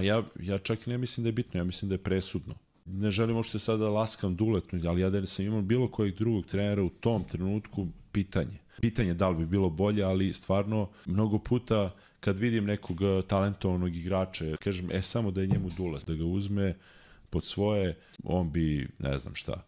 Ja, ja čak ne mislim da je bitno, ja mislim da je presudno. Ne želim uopšte sada da laskam duletnu, ali ja da sam imao bilo kojeg drugog trenera u tom trenutku pitanje. Pitanje da li bi bilo bolje, ali stvarno mnogo puta kad vidim nekog eh, talentovanog igrača, kažem, e samo da je njemu dules, da ga uzme pod svoje, on bi, ne znam šta,